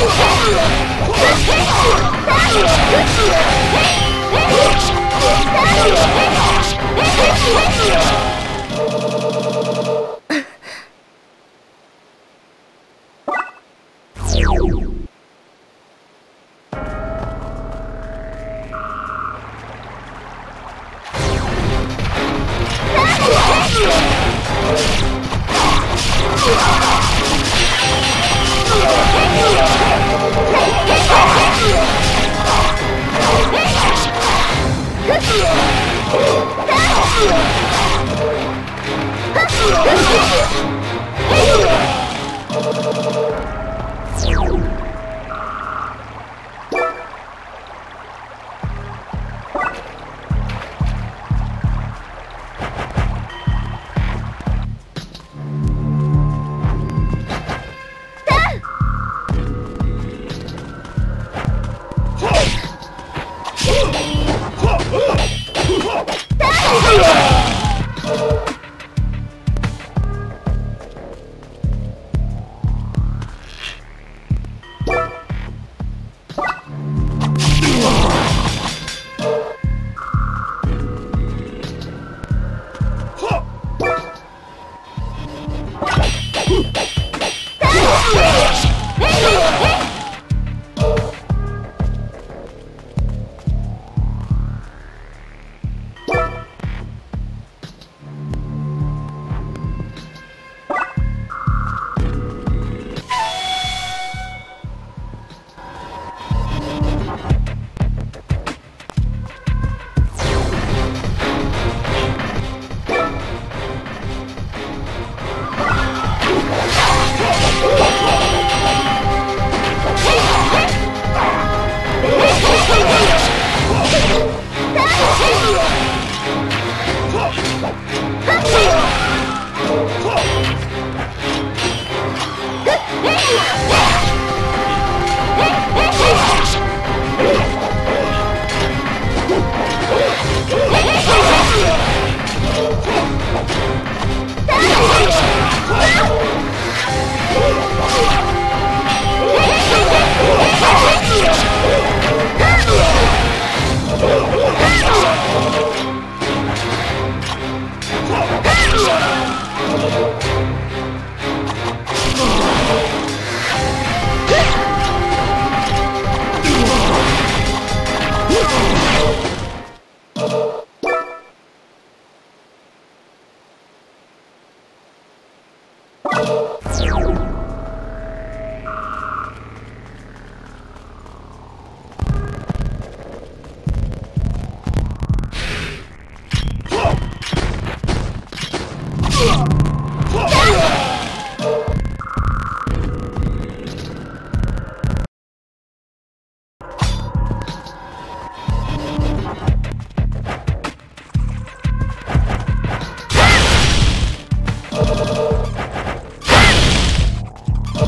Hey! you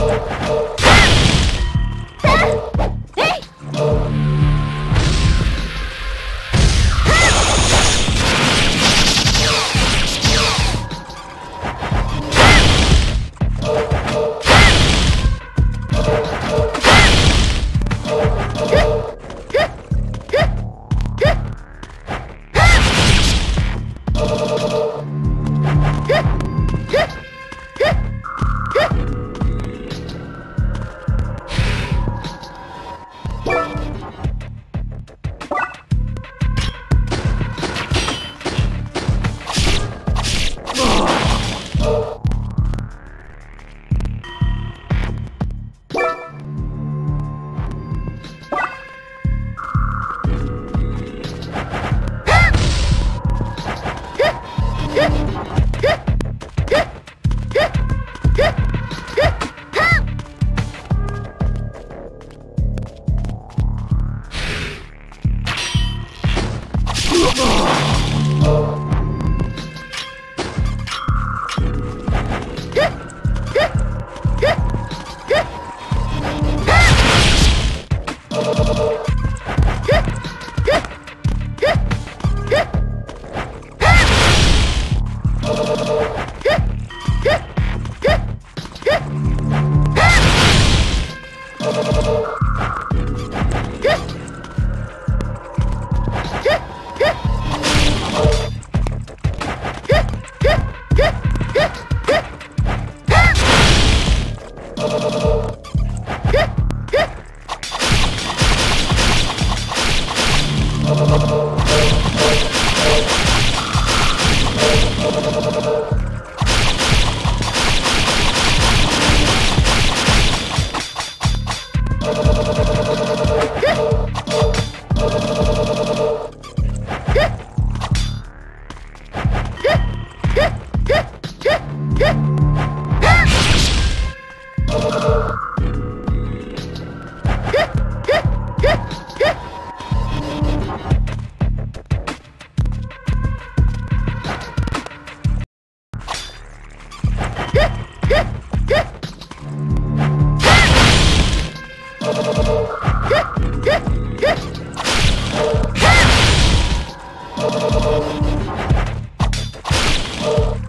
Oh, oh, oh. Oh.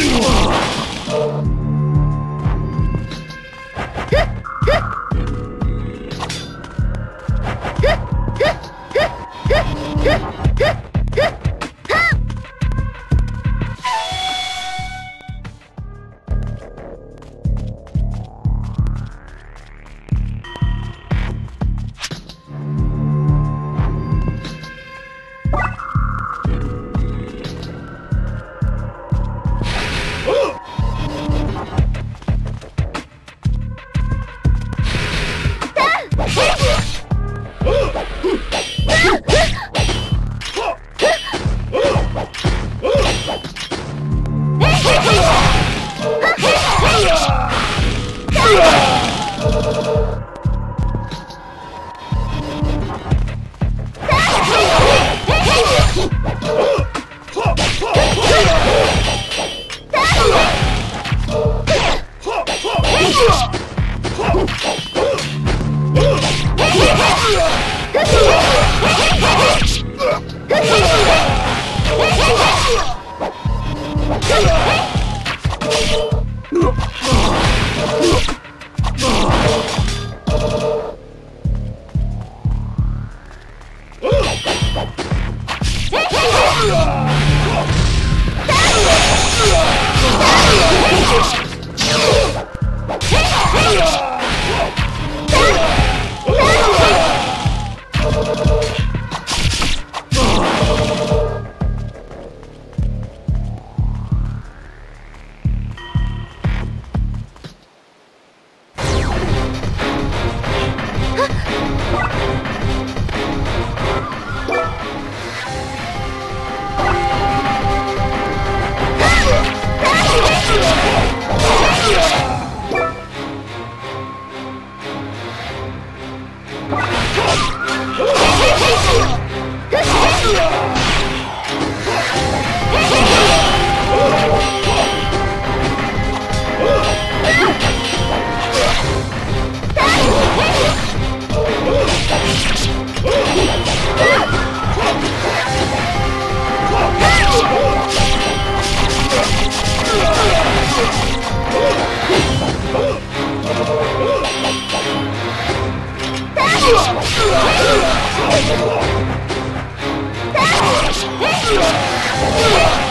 Oh! Yeah. Bye. Hey!